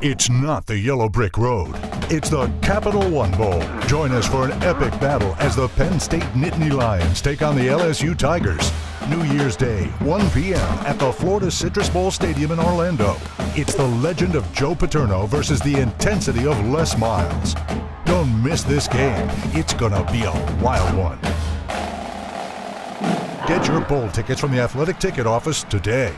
It's not the yellow brick road. It's the Capital One Bowl. Join us for an epic battle as the Penn State Nittany Lions take on the LSU Tigers. New Year's Day, 1 p.m. at the Florida Citrus Bowl Stadium in Orlando. It's the legend of Joe Paterno versus the intensity of Les Miles. Don't miss this game. It's gonna be a wild one. Get your bowl tickets from the Athletic Ticket Office today.